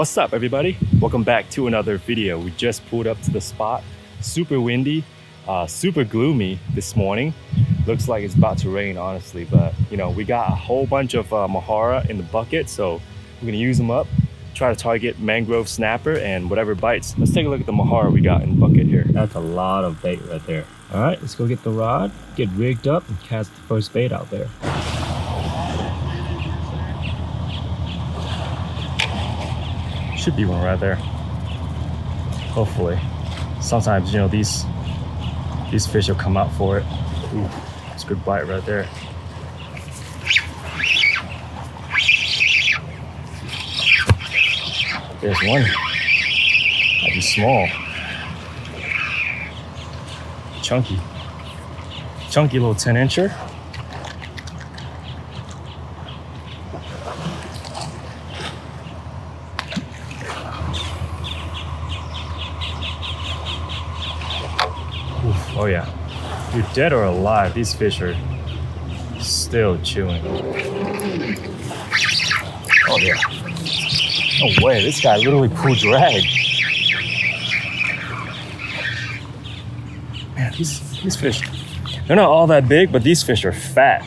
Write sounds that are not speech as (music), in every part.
What's up everybody? Welcome back to another video. We just pulled up to the spot. Super windy, uh, super gloomy this morning. Looks like it's about to rain honestly, but you know, we got a whole bunch of uh, mojarra in the bucket, so we're gonna use them up, try to target mangrove snapper and whatever bites. Let's take a look at the mojarra we got in the bucket here. That's a lot of bait right there. All right, let's go get the rod, get rigged up and cast the first bait out there. Should be one right there. Hopefully. Sometimes, you know, these these fish will come out for it. It's a good bite right there. There's one. Might be small. Chunky. Chunky little 10 incher. Oh yeah. You're dead or alive, these fish are still chewing. Oh yeah. No way, this guy literally pulled drag. Man, these, these fish, they're not all that big, but these fish are fat.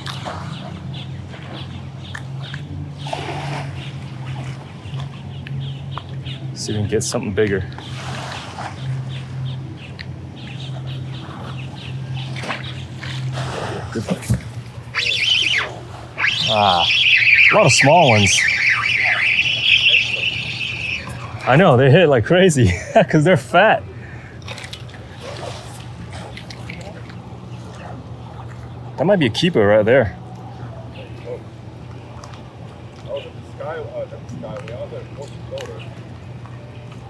See if we can get something bigger. Ah, a lot of small ones. I know, they hit like crazy (laughs) because they're fat. That might be a keeper right there.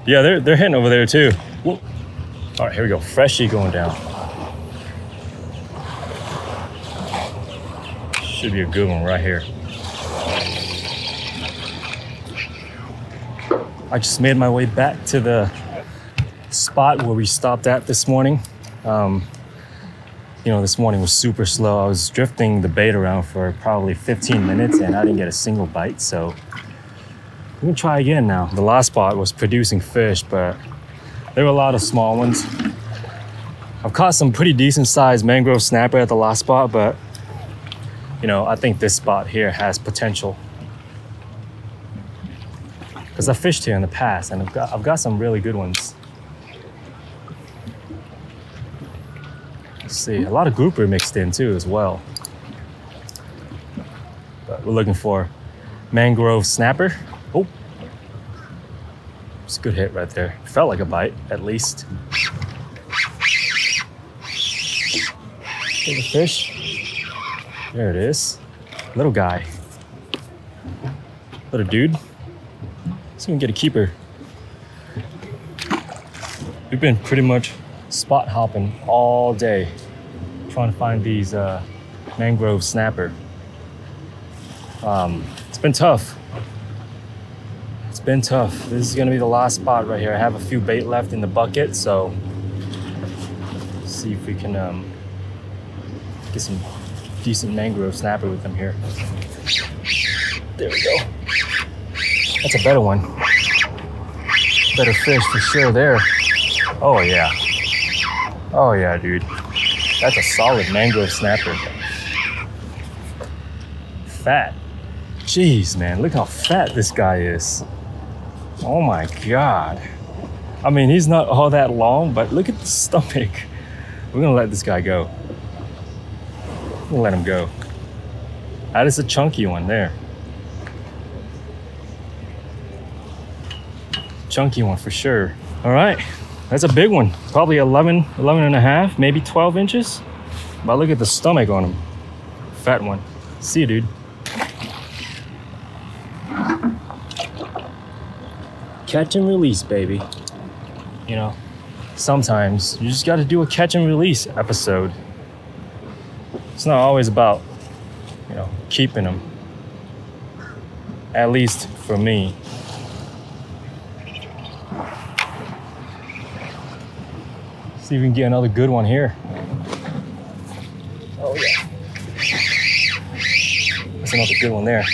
Yeah, they're, they're hitting over there too. All right, here we go. Freshie going down. Should be a good one right here. I just made my way back to the spot where we stopped at this morning. Um, you know, this morning was super slow. I was drifting the bait around for probably 15 minutes and I didn't get a single bite. So we can try again now. The last spot was producing fish, but there were a lot of small ones. I've caught some pretty decent sized mangrove snapper at the last spot, but you know, I think this spot here has potential. Because I fished here in the past and I've got, I've got some really good ones. Let's see, a lot of grouper mixed in too as well. But we're looking for mangrove snapper. Oh, it's a good hit right there. Felt like a bite, at least. A fish. There it is. Little guy. Little dude. Let's can get a keeper. We've been pretty much spot hopping all day trying to find these uh, mangrove snapper. Um, it's been tough. It's been tough. This is gonna be the last spot right here. I have a few bait left in the bucket, so see if we can um, get some decent mangrove snapper with them here. There we go. That's a better one. Better fish for sure there. Oh yeah. Oh yeah, dude. That's a solid mangrove snapper. Fat. Jeez, man, look how fat this guy is. Oh my God. I mean, he's not all that long, but look at the stomach. We're gonna let this guy go. Let him go. That is a chunky one there. Chunky one for sure. All right, that's a big one. Probably 11, 11 and a half, maybe 12 inches. But look at the stomach on him. Fat one. See you, dude. Catch and release, baby. You know, sometimes you just gotta do a catch and release episode it's not always about, you know, keeping them. At least for me. See if we can get another good one here. Oh yeah. That's another good one there.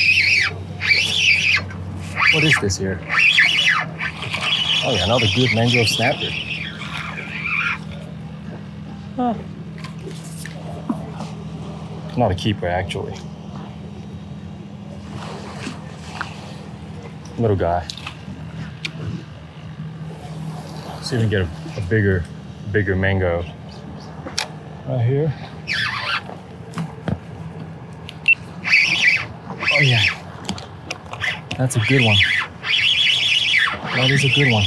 What is this here? Oh yeah, another good mangrove snapper. Huh. Not a keeper actually. Little guy. See if we can get a, a bigger, bigger mango right here. Oh yeah. That's a good one. That is a good one.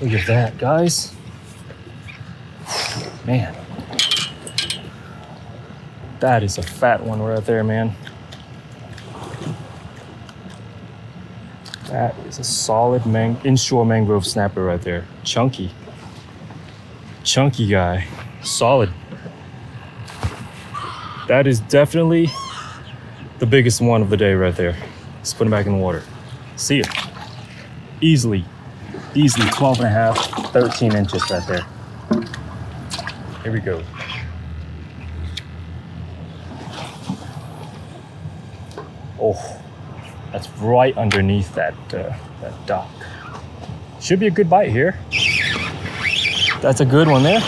Look at that, guys. Man. That is a fat one right there, man. That is a solid man- inshore mangrove snapper right there. Chunky. Chunky guy. Solid. That is definitely the biggest one of the day right there. Let's put him back in the water. See it. Easily, easily 12 and a half, 13 inches right there. Here we go. Oh, that's right underneath that, uh, that dock. Should be a good bite here. That's a good one there.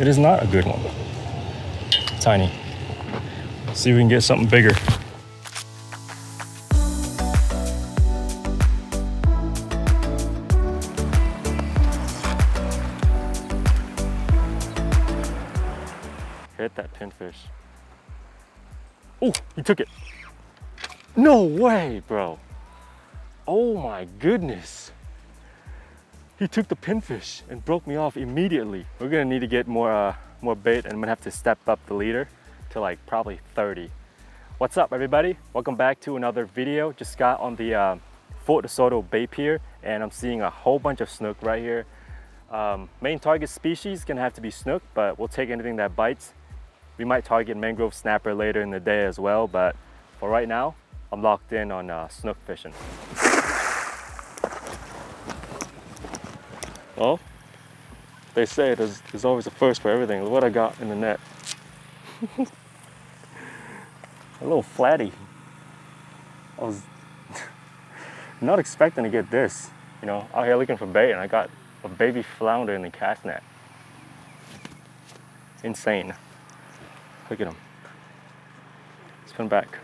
It is not a good one. Tiny. See if we can get something bigger. Took it. No way, bro. Oh my goodness. He took the pinfish and broke me off immediately. We're gonna need to get more, uh, more bait and I'm gonna have to step up the leader to like probably 30. What's up everybody? Welcome back to another video. Just got on the uh, Fort DeSoto bait pier and I'm seeing a whole bunch of snook right here. Um, main target species gonna have to be snook, but we'll take anything that bites. We might target mangrove snapper later in the day as well, but for right now, I'm locked in on uh, snook fishing. Well, they say there's, there's always a first for everything. Look what I got in the net. (laughs) a little flatty. I was (laughs) not expecting to get this, you know, out here looking for bait and I got a baby flounder in the cast net. Insane. Look at him. Spin back.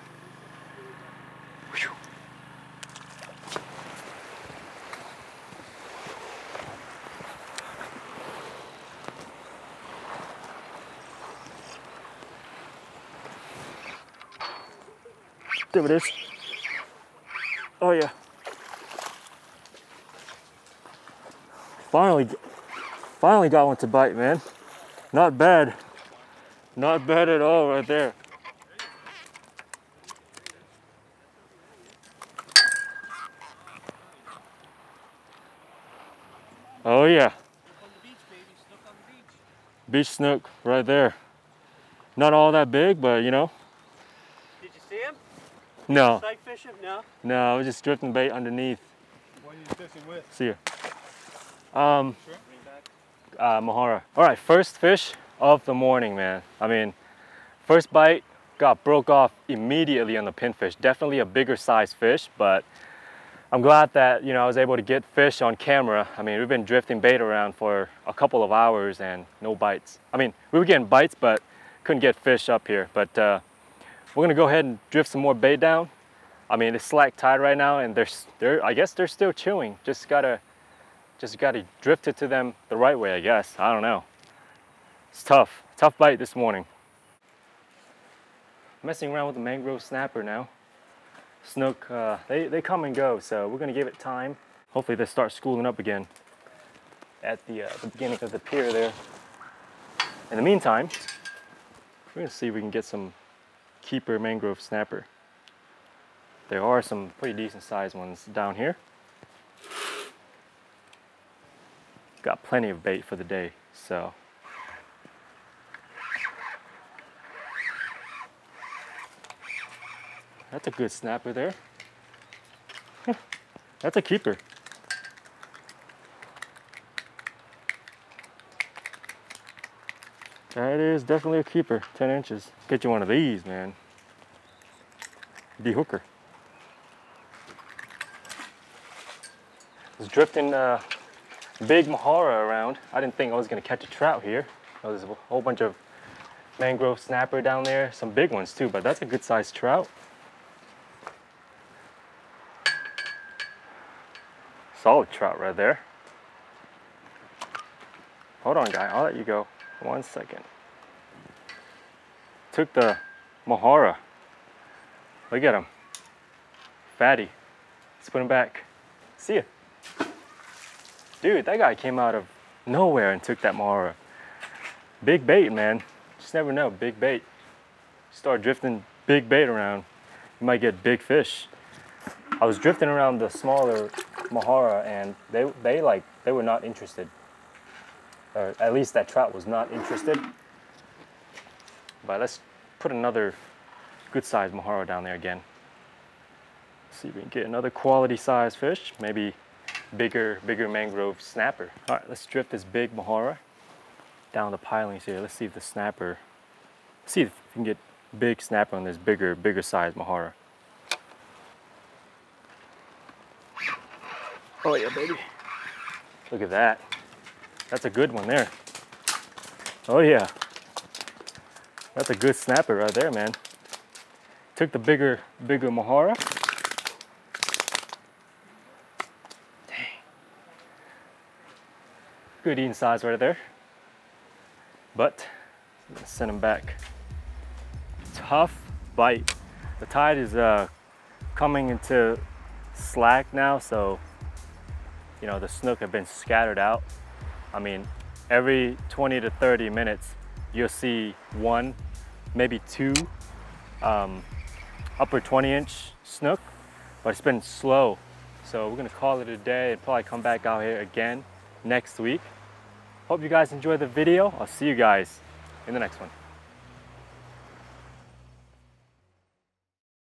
There it is. Oh yeah. Finally, finally got one to bite, man. Not bad. Not bad at all right there. Oh yeah. Beach snook right there. Not all that big, but you know. Did you see him? No, Sight fish him? No. no, I was just drifting bait underneath. What are you fishing with? See ya. Um, Shrimp? Bring back. uh, mojarra. All right, first fish of the morning, man. I mean, first bite got broke off immediately on the pinfish. Definitely a bigger size fish, but I'm glad that you know I was able to get fish on camera. I mean, we've been drifting bait around for a couple of hours and no bites. I mean, we were getting bites, but couldn't get fish up here. But uh, we're gonna go ahead and drift some more bait down. I mean, it's slack tide right now, and they're, they're I guess they're still chewing. Just gotta just gotta drift it to them the right way, I guess. I don't know. It's tough, tough bite this morning. Messing around with the mangrove snapper now. Snook, uh, they, they come and go, so we're gonna give it time. Hopefully they start schooling up again at the, uh, the beginning of the pier there. In the meantime, we're gonna see if we can get some keeper mangrove snapper. There are some pretty decent sized ones down here. Got plenty of bait for the day, so. That's a good snapper there. (laughs) That's a keeper. That is definitely a keeper, 10 inches. Get you one of these, man. Be hooker. Was drifting uh, big mojarra around. I didn't think I was gonna catch a trout here. Oh, there's a whole bunch of mangrove snapper down there, some big ones too, but that's a good sized trout. Solid trout right there. Hold on, guy. I'll let you go. One second. Took the mojarra. Look at him. Fatty. Let's put him back. See ya. Dude, that guy came out of nowhere and took that mojarra. Big bait, man. Just never know. Big bait. Start drifting big bait around, you might get big fish. I was drifting around the smaller mojarra and they, they like, they were not interested or at least that trout was not interested. But let's put another good sized mojarra down there again. See if we can get another quality size fish, maybe bigger, bigger mangrove snapper. All right, let's drift this big mojarra down the pilings here. Let's see if the snapper, see if we can get big snapper on this bigger, bigger size mojarra. Oh yeah, baby. Look at that. That's a good one there. Oh yeah. That's a good snapper right there, man. Took the bigger, bigger mojarra. Dang. Good eating size right there. But, send him back. Tough bite. The tide is uh, coming into slack now, so you know the snook have been scattered out I mean, every 20 to 30 minutes, you'll see one, maybe two um, upper 20 inch snook, but it's been slow. So we're gonna call it a day and probably come back out here again next week. Hope you guys enjoyed the video. I'll see you guys in the next one.